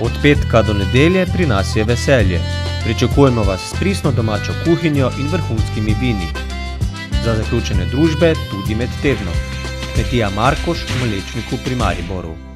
Od petka do nedelje pri nas je veselje. Pričakujemo vas s pristno domačo kuhinjo in vrhunskimi vini. Za zaključene družbe tudi med tednom. Kmetija Markoš v Mlečniku pri Mariboru.